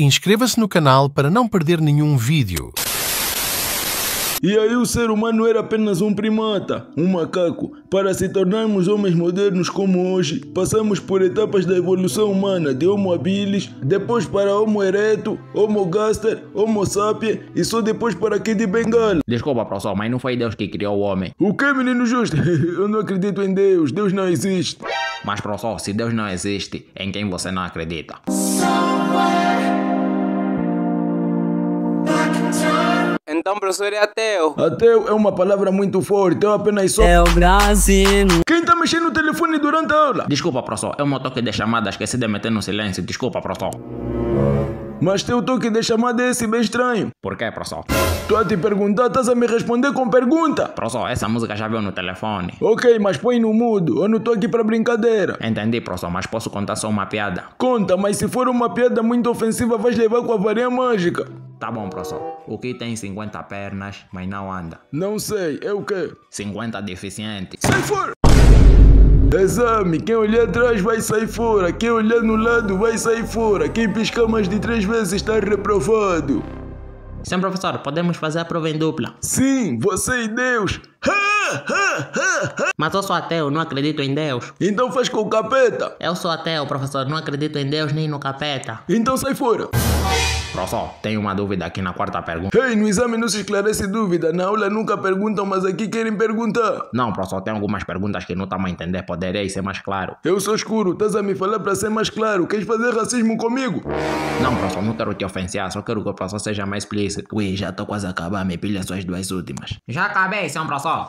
Inscreva-se no canal para não perder nenhum vídeo. E aí o ser humano era apenas um primata, um macaco. Para se tornarmos homens modernos como hoje, passamos por etapas da evolução humana de Homo habilis, depois para Homo erecto, Homo gaster, Homo sapiens e só depois para Kid Bengala. Desculpa, professor, mas não foi Deus que criou o homem. O que, menino justo? Eu não acredito em Deus, Deus não existe. Mas, professor, se Deus não existe, em quem você não acredita? Então, professor, é ateu. Ateu é uma palavra muito forte, eu apenas sou. É o Brasil. Quem tá mexendo no telefone durante a aula? Desculpa, professor, é o meu toque de chamada, esqueci de meter no silêncio. Desculpa, professor. Mas teu toque de chamada é esse bem estranho. Por quê, professor? Tô a te perguntar, estás a me responder com pergunta. Professor, essa música já veio no telefone. Ok, mas põe no mudo, eu não tô aqui pra brincadeira. Entendi, professor, mas posso contar só uma piada? Conta, mas se for uma piada muito ofensiva, vais levar com a varinha mágica. Tá bom, professor. O que tem 50 pernas, mas não anda? Não sei, é o quê? 50 deficiente. Sai fora! Exame, quem olhar atrás vai sair fora, quem olhar no lado vai sair fora, quem piscar mais de três vezes está reprovado. Sim, professor, podemos fazer a prova em dupla. Sim, você e Deus. Ha. Mas eu sou ateu, não acredito em Deus. Então faz com o capeta. Eu sou ateu, professor, não acredito em Deus nem no capeta. Então sai fora. Professor, tenho uma dúvida aqui na quarta pergunta. Ei, no exame não se esclarece dúvida. Na aula nunca perguntam, mas aqui querem perguntar. Não, professor, tem algumas perguntas que não estamos a entender. Poderia ser mais claro? Eu sou escuro, estás a me falar para ser mais claro. Queres fazer racismo comigo? Não, professor, não quero te ofensar, só quero que o professor seja mais explícito. Ui, já tô quase a acabar, me pilha suas duas últimas. Já acabei, senhor professor.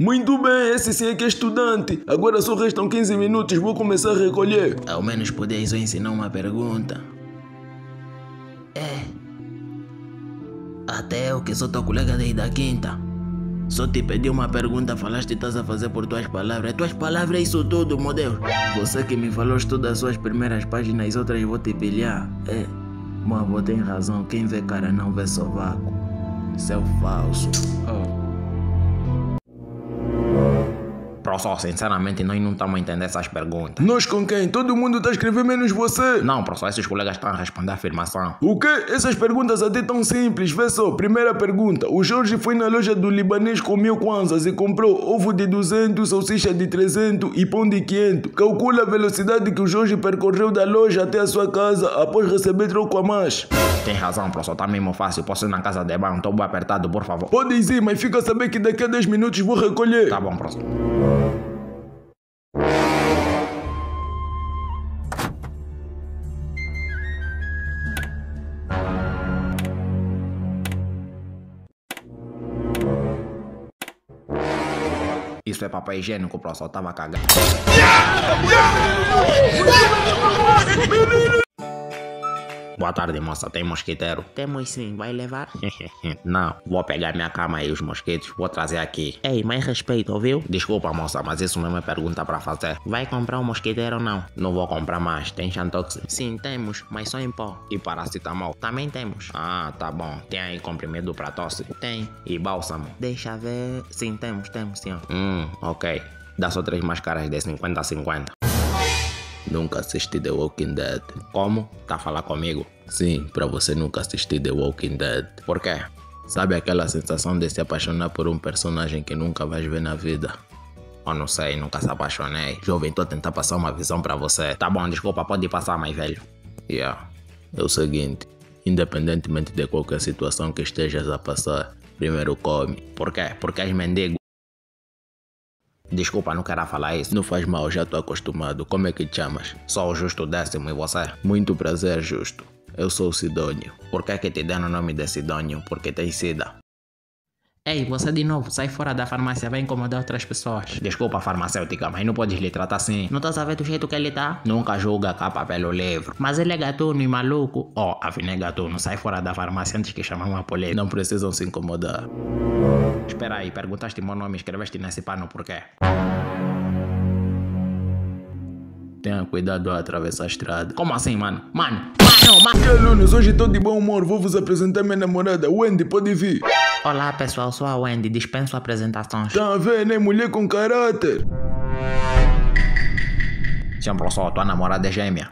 Muito bem, esse sim é que é estudante. Agora só restam 15 minutos, vou começar a recolher. Ao menos podeis ensinar uma pergunta. É. Até eu que sou teu colega desde a quinta. Só te pedi uma pergunta, falaste que estás a fazer por tuas palavras. Tuas palavras é isso tudo, meu Deus. Você que me falou todas as suas primeiras páginas, outras vou te pilhar. É. Mas avô tem razão, quem vê cara não vê sovaco. Seu falso. Oh. Professor, sinceramente, nós não estamos a entender essas perguntas. Nós com quem? Todo mundo está a escrever menos você. Não, professor, esses colegas estão a responder a afirmação. O quê? Essas perguntas até tão simples. Vê só, primeira pergunta. O Jorge foi na loja do libanês com mil kwanzas e comprou ovo de 200, salsicha de 300 e pão de 500. Calcula a velocidade que o Jorge percorreu da loja até a sua casa após receber troco a mais. Tem razão, professor, tá mesmo fácil. Posso ir na casa de banho, estou bem apertado, por favor. Pode ir, mas fica a saber que daqui a 10 minutos vou recolher. Tá bom, professor. Isso é papel higiênico, professor. Tava cagando. Boa tarde, moça. Tem mosquiteiro? Temos sim. Vai levar? Não. Vou pegar minha cama e os mosquitos. Vou trazer aqui. Ei, mais respeito, ouviu? Desculpa, moça, mas isso não é pergunta pra fazer. Vai comprar um mosquiteiro ou não? Não vou comprar mais. Tem Xantox? Sim, temos, mas só em pó. E paracetamol? Também temos. Ah, tá bom. Tem aí comprimido pra tosse? Tem. E bálsamo? Deixa ver. Sim, temos, temos, senhor. Hum, ok. Dá só três máscaras de 50 a 50. Nunca assisti The Walking Dead. Como? Tá a falar comigo? Sim, pra você nunca assistir The Walking Dead. Por quê? Sabe aquela sensação de se apaixonar por um personagem que nunca vais ver na vida? Eu não sei, nunca se apaixonei. Jovem, tô a tentar passar uma visão pra você. Tá bom, desculpa, pode passar, mais velho. Yeah. É o seguinte, independentemente de qualquer situação que estejas a passar, primeiro come. Por quê? Porque és mendigo. Desculpa, não quero falar isso. Não faz mal, já tô acostumado. Como é que te chamas? Sou o Justo Décimo e você? Muito prazer, Justo. Eu sou o Sidônio. Por que que te deram o nome de Sidônio? Porque tem sida. Ei, você de novo, sai fora da farmácia, vai incomodar outras pessoas. Desculpa, farmacêutica, mas não podes lhe tratar assim. Não estás a ver do jeito que ele tá? Nunca julga a capa pelo livro. Mas ele é gatuno e maluco. Oh, afinal é gatuno, sai fora da farmácia antes que chamar uma polícia. Não precisam se incomodar. Espera aí, perguntaste meu nome e escreveste nesse pano por quê? Tenha cuidado ao atravessar a estrada. Como assim, mano? Mano, mano, mano. E alunos, hoje estou de bom humor, vou vos apresentar minha namorada, Wendy, pode vir. Olá, pessoal, sou a Wendy, dispenso apresentações. Tá a ver, né? Mulher com caráter. Senhor professor, tua namorada é gêmea.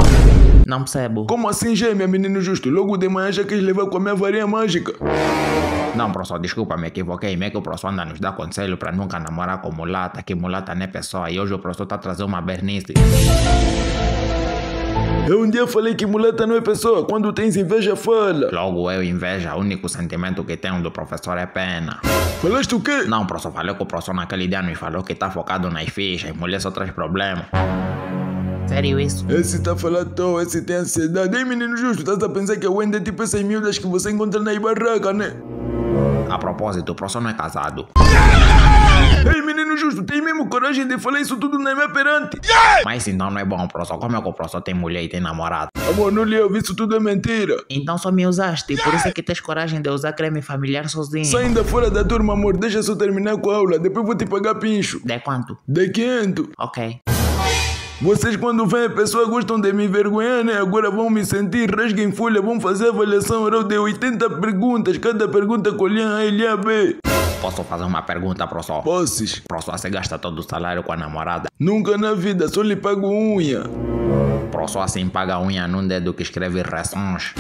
Não percebo. Como assim gêmea, menino justo? Logo de manhã já quis levar com a minha varinha mágica. Não, professor, desculpa, me equivoquei. É que o professor anda nos dá conselho para nunca namorar com mulata, que mulata não é pessoa. E hoje o professor tá trazendo uma bernice. Eu um dia falei que mulata não é pessoa. Quando tens inveja, fala. Logo eu inveja, o único sentimento que tenho do professor é pena. Falaste o quê? Não, professor, falei com o professor naquele dia nos falou que tá focado nas fichas, mulher só traz problema. Sério isso? Esse tá falando toa, esse tem ansiedade. Ei, menino justo, estás a pensar que a Wendy é tipo essas miúdas que você encontra na barraca, né? A propósito, o professor não é casado. Ei, menino justo, tem mesmo coragem de falar isso tudo na minha perante? Mas então não é bom, professor. Como é que o professor tem mulher e tem namorado? Amor, não lhe ouvi, isso tudo é mentira. Então só me usaste, por isso é que tens coragem de usar creme familiar sozinho. Sai ainda fora da turma, amor, deixa só terminar com a aula, depois vou te pagar pincho. De quanto? De 500. Ok. Vocês quando vêm a pessoa gostam de me envergonhar, né? Agora vão me sentir, rasguem folha, vão fazer avaliação oral de 80 perguntas, cada pergunta colhendo A, L, A, B. Posso fazer uma pergunta, professor? Posses. Professor, você gasta todo o salário com a namorada? Nunca na vida, só lhe pago unha. Professor, assim paga unha num dedo que escreve reções.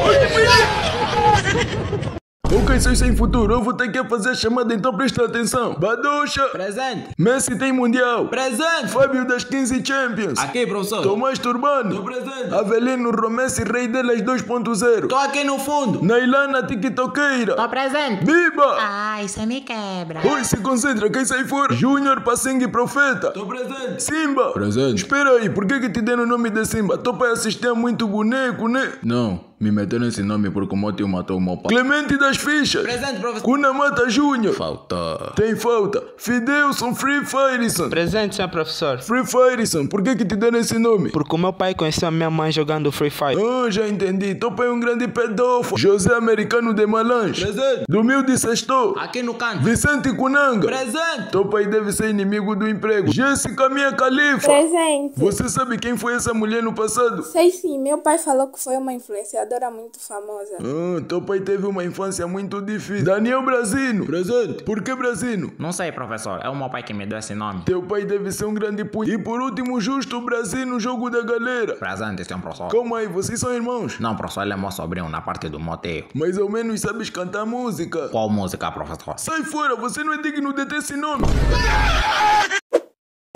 Ok, vocês sem futuro, eu vou ter que fazer a chamada, então presta atenção. Baducha, Presente. Messi tem Mundial. Presente. Fábio das 15 Champions. Aqui, professor. Tomás Turbano. Tô presente. Avelino Romessi, rei delas 2.0. Tô aqui no fundo. Nailana TikTokeira. Tô presente. Biba! Ai, você me quebra. Oi, se concentra, quem sai fora? Júnior Passengue Profeta. Tô presente. Simba! Presente. Espera aí, por que que te deram o nome de Simba? Tô para assistir a muito boneco, né? Não, me meteram esse nome porque o meu tio matou o meu pai. Clemente das Fichas. Presente, professor. Cuna Mata Júnior. Falta. Tem falta. Fidelson Free Fireson. Presente, senhor professor. Free Fireson, por que que te deram esse nome? Porque o meu pai conheceu a minha mãe jogando Free Fire. Ah, já entendi. Tô para um grande pedófilo. José Americano de Malange. Presente. Do Mil de Sextou. Aqui no canto. Vicente Cunanga. Presente. Teu pai deve ser inimigo do emprego. Jéssica Minha Califa. Presente. Você sabe quem foi essa mulher no passado? Sei sim, meu pai falou que foi uma influenciadora muito famosa. Ah, teu pai teve uma infância muito difícil. Daniel Brasino. Presente. Por que Brasino? Não sei, professor. É o meu pai que me deu esse nome. Teu pai deve ser um grande pu... E por último, justo Brasino, jogo da galera. Presente, senhor professor. Calma aí, vocês são irmãos? Não, professor, ele é meu sobrinho na parte do moteio. Mais ou menos sabes cantar música. Qual música, professor? Sai fora, você não é digno de ter esse nome.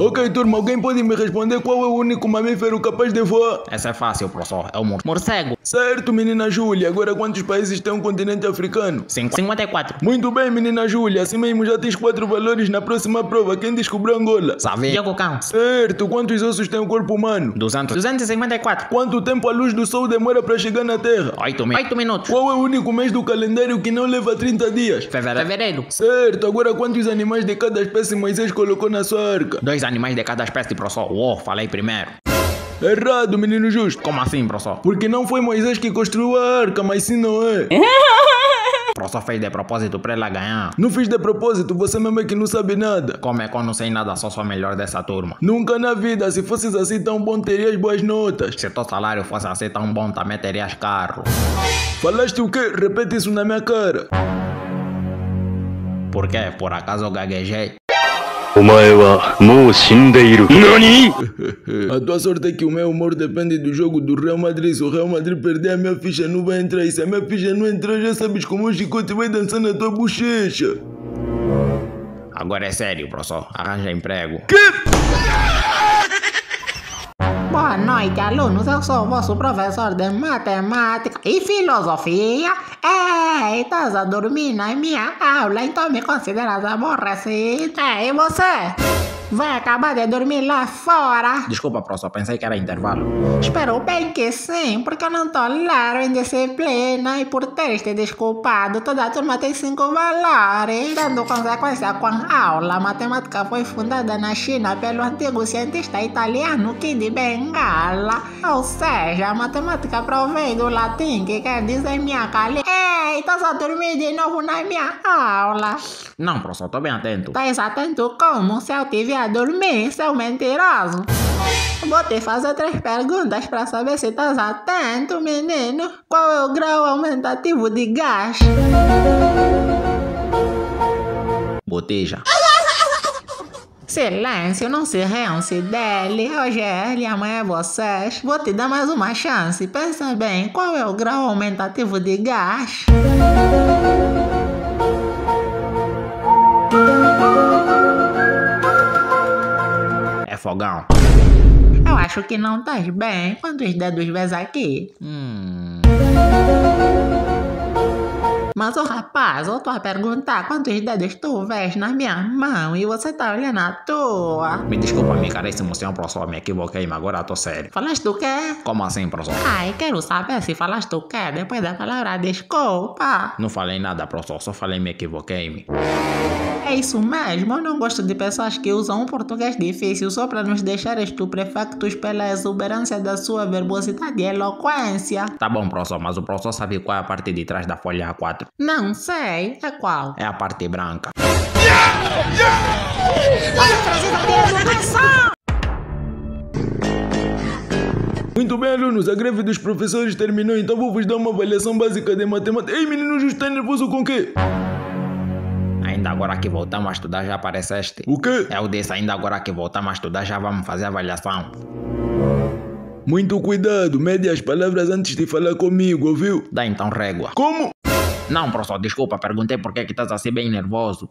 Ok, turma, alguém pode me responder qual é o único mamífero capaz de voar? Essa é fácil, professor. É o mor morcego. Certo, menina Júlia. Agora quantos países tem um continente africano? Cinco- 54. Muito bem, menina Júlia. Assim mesmo já tens quatro valores na próxima prova. Quem descobriu Angola? Sabe? Diogo Cão. Certo. Quantos ossos tem o corpo humano? 200. 254. Quanto tempo a luz do sol demora para chegar na Terra? 8, mi 8 minutos. Qual é o único mês do calendário que não leva 30 dias? Fevereiro. Fevereiro. Certo. Agora quantos animais de cada espécie Moisés colocou na sua arca? Dois animais de cada espécie, professor. Uou, falei primeiro. Errado, menino justo. Como assim, professor? Porque não foi Moisés que construiu a arca, mas sim Noé. O professor fez de propósito pra ela ganhar. Não fiz de propósito, você mesmo é que não sabe nada. Como é que eu não sei nada, só sou melhor dessa turma? Nunca na vida, se fosses assim tão bom, terias boas notas. Se teu salário fosse assim tão bom, também terias carro. Falaste o quê? Repete isso na minha cara. Por quê? Por acaso eu gaguejei? お前はもう死んでいる。何 A tua sorte é que o meu humor depende do jogo do Real Madrid. Se o Real Madrid perder, a minha ficha não vai entrar. E se a minha ficha não entrar, já sabes como o chicote vai dançar na tua bochecha. Agora é sério, professor. Arranja emprego. Boa noite, alunos. Eu sou o vosso professor de matemática e filosofia. Ei, estás a dormir na minha aula, então me consideras aborrecido. Ei, você? Vai acabar de dormir lá fora? Desculpa, professor. Pensei que era intervalo. Espero bem que sim, porque eu não estou lá em disciplina e por teres te desculpado, toda a turma tem cinco valores. Dando consequência com a aula, a matemática foi fundada na China pelo antigo cientista italiano Kid Bengala. Ou seja, a matemática provém do latim, que quer dizer minha cali. Ei, estás a dormir de novo na minha aula. Não, professor. Tô bem atento. Estás atento como? Se eu tiver a dormir, seu mentiroso. Vou te fazer três perguntas para saber se estás atento, menino. Qual é o grau aumentativo de gás? Boteja. Silêncio, não se riam-se dele. Hoje é ele, amanhã é vocês. Vou te dar mais uma chance. Pensa bem, qual é o grau aumentativo de gás? Fogão. Eu acho que não estás bem. Quantos dedos vês aqui? Hum. Mas o rapaz, eu tô a perguntar quantos dedos tu vês na minha mão e você tá olhando a tua. Me desculpa, meu caríssimo senhor professor, me equivoquei, mas agora tô sério. Falaste o quê? Como assim, professor? Ai, quero saber se falaste o quê depois da palavra desculpa. Não falei nada, professor, só falei me equivoquei-me. É isso mesmo, eu não gosto de pessoas que usam um português difícil só para nos deixar estupefactos pela exuberância da sua verbosidade e eloquência. Tá bom, professor, mas o professor sabe qual é a parte de trás da folha A4? Não sei, é qual? É a parte branca. Muito bem, alunos, a greve dos professores terminou, então vou vos dar uma avaliação básica de matemática. Ei, menino justo, tá nervoso com o quê? Ainda agora que voltamos a estudar já apareceste. O quê? Eu disse, ainda agora que voltamos a estudar já vamos fazer a avaliação. Muito cuidado, mede as palavras antes de falar comigo, ouviu? Dá então régua. Como? Não, professor, desculpa, perguntei por que estás assim bem nervoso.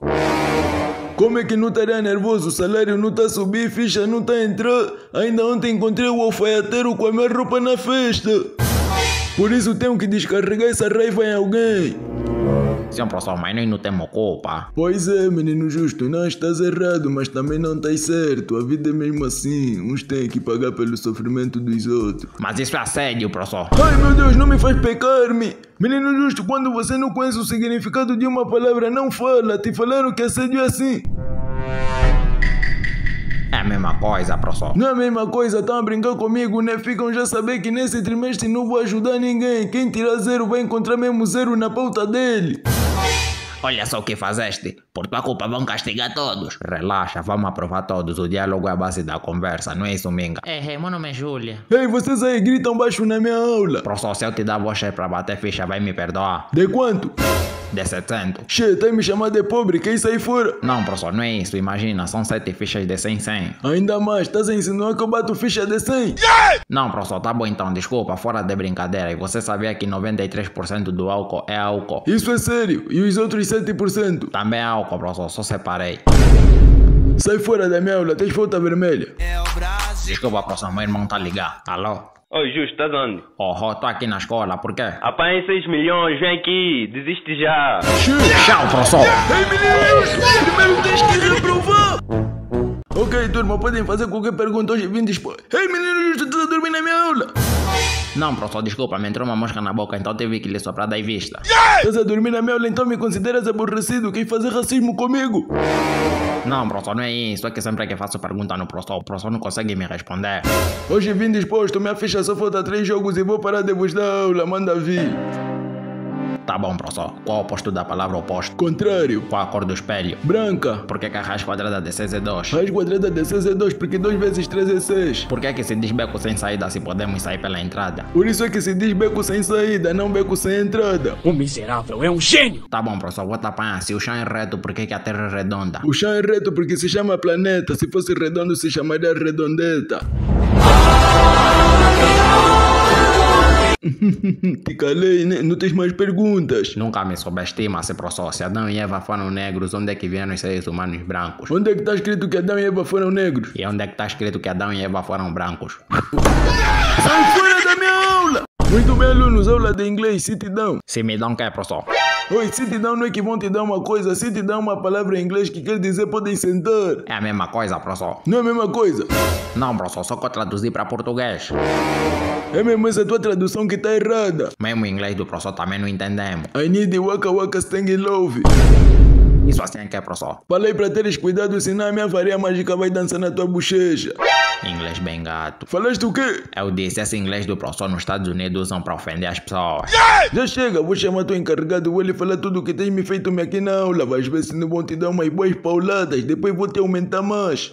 Como é que não estaria nervoso? O salário não está a subir, ficha não está a entrar. Ainda ontem encontrei o alfaiateiro com a minha roupa na festa. Por isso tenho que descarregar essa raiva em alguém. Senhor professor, mas nós não temos culpa. Pois é, menino justo, não estás errado, mas também não estás certo. A vida é mesmo assim. Uns têm que pagar pelo sofrimento dos outros. Mas isso é assédio, professor. Ai meu Deus, não me faz pecar-me! Menino justo, quando você não conhece o significado de uma palavra, não fala. Te falaram que assédio é assim. É a mesma coisa, professor. Não é a mesma coisa, estão a brincar comigo, né? Ficam já saber que nesse trimestre não vou ajudar ninguém. Quem tirar zero vai encontrar mesmo zero na pauta dele. Olha só o que fazeste. Por tua culpa vão castigar todos. Relaxa, vamos aprovar todos. O diálogo é a base da conversa, não é isso, Minga? É, meu nome é Júlia. Ei, vocês aí gritam baixo na minha aula. Professor, se eu te dar voucher para bater ficha, vai me perdoar? De quanto? De 700. Che, tá me chamando de pobre, quem sai fora? Não, professor, não é isso. Imagina, são sete fichas de 100, 100. Ainda mais, estás a insinuar que eu bato ficha de 100? Não, professor, tá bom então, desculpa, fora de brincadeira. E você sabia que 93% do álcool é álcool? Isso é sério. E os outros 7%? Também é álcool, professor, só separei. Sai fora da minha aula, tens falta vermelha. Desculpa, professor, meu irmão tá ligado. Alô? Oi, Justo, estás onde? Oh, oh, tô aqui na escola, por quê? Apanhei 6 milhões, vem aqui, desiste já. Tchau, professor. Ei, menino, primeiro tens que reprovar. Ok, turma, podem fazer qualquer pergunta hoje vim dispor. Ei, menino, justo, estás a dormir na minha aula? Não, professor, desculpa, me entrou uma mosca na boca, então tive que lhe soprar da vista. Estás a dormir na minha aula, então me consideras aborrecido. Quem fazer racismo comigo? Não, professor, não é isso. É que sempre que faço pergunta no professor, o professor não consegue me responder. Hoje vim disposto, minha ficha só falta três jogos e vou parar de vos dar aula, manda vir. Tá bom, professor. Qual o oposto da palavra oposto? Contrário. Qual a cor do espelho? Branca. Por que, que a raiz quadrada de 6 é 2? Raiz quadrada de 6 é 2, porque 2 vezes 3 é 6. Por que, que se diz beco sem saída se podemos sair pela entrada? Por isso é que se diz beco sem saída, não beco sem entrada. O miserável é um gênio! Tá bom, professor, vou tapar. Se o chão é reto, por que, que a terra é redonda? O chão é reto porque se chama planeta. Se fosse redondo, se chamaria redondeta. Te calei, né? Não tens mais perguntas. Nunca me subestima, se professor. Se Adão e Eva foram negros, onde é que vieram os seres humanos brancos? Onde é que está escrito que Adão e Eva foram negros? E onde é que está escrito que Adão e Eva foram brancos? Sai fora da minha aula! Muito bem, alunos, aula de inglês, se te dão. Se me dão, quer, professor? Oi, se te dão não é que vão te dar uma coisa, se te dão uma palavra em inglês que quer dizer podem sentar. É a mesma coisa, professor. Não é a mesma coisa? Não, professor, só que eu traduzi para português. É mesmo essa tua tradução que está errada. Mesmo o inglês do professor também não entendemos. I need waka waka sting love. Isso assim é que é, professor? Falei para teres cuidado, senão a minha varinha mágica vai dançar na tua bochecha. Inglês bem gato. Falaste o quê? Eu disse, esse inglês do professor nos Estados Unidos usam para ofender as pessoas. Já chega, vou chamar teu encarregado, vou lhe falar tudo o que tens me feito -me aqui na aula. Vais ver se não vão te dar umas boas pauladas, depois vou te aumentar mais.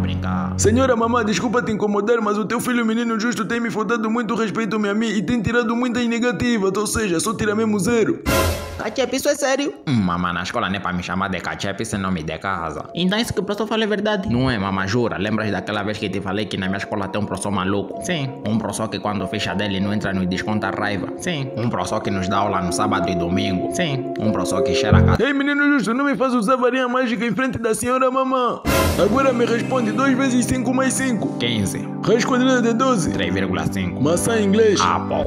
Brincar. Senhora mamãe, desculpa te incomodar, mas o teu filho menino justo tem me faltado muito respeito a mim e tem tirado muitas negativas, ou seja, só tira mesmo zero. Cachep, isso é sério? Hum, mamãe, na escola nem é pra me chamar de Cachep se não me der casa. Então isso que o professor fala é verdade? Não é, mamãe, jura? Lembras daquela vez que te falei que na minha escola tem um professor maluco? Sim. Um professor que quando fecha dele não entra no desconta raiva? Sim. Um professor que nos dá aula no sábado e domingo? Sim. Um professor que cheira a casa? Ei, menino justo, não me faz usar varinha mágica em frente da senhora mamã. Agora me responde 2 vezes 5 mais 5. 15. Raiz quadrada de 12. 3,5. Maçã em inglês. Ah, pô.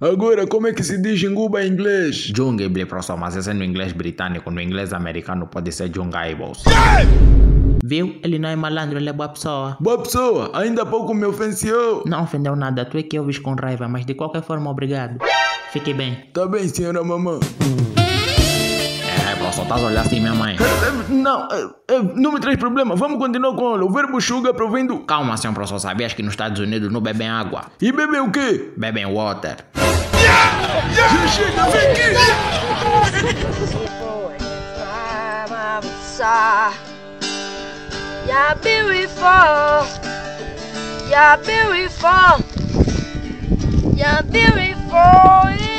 Agora, como é que se diz enguba em inglês? Jungle, professor, mas esse é no inglês britânico. No inglês americano pode ser Jungables. Viu? Ele não é malandro, ele é boa pessoa. Boa pessoa, ainda há pouco me ofensiou. Não ofendeu nada, tu é que ouves com raiva, mas de qualquer forma, obrigado. Fique bem. Tá bem, senhora mamã. É, professor, estás a olhar assim, minha mãe. Não, é, é, não me traz problema. Vamos continuar com aula. O verbo sugar provém do... Calma, senhor professor, sabias que nos Estados Unidos não bebem água? E bebem o quê? Bebem water. Já chega, vem aqui! You're beautiful. You're beautiful. You're beautiful.